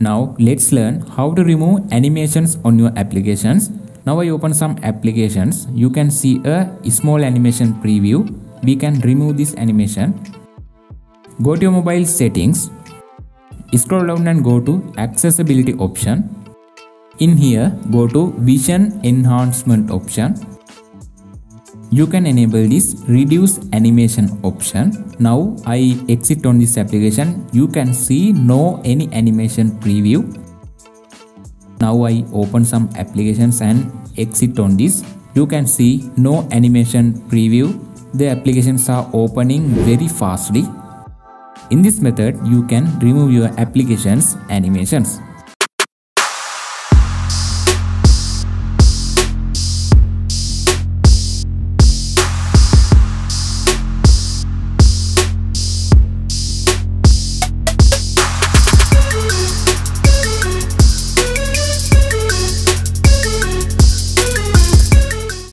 Now let's learn how to remove animations on your applications. Now I open some applications. You can see a small animation preview. We can remove this animation. Go to your mobile settings. Scroll down and go to accessibility option. In here, go to vision enhancement option. You can enable this reduce animation option. Now I exit on this application. You can see no any animation preview. Now I open some applications and exit on this. You can see no animation preview. The applications are opening very fastly. In this method, you can remove your application's animations.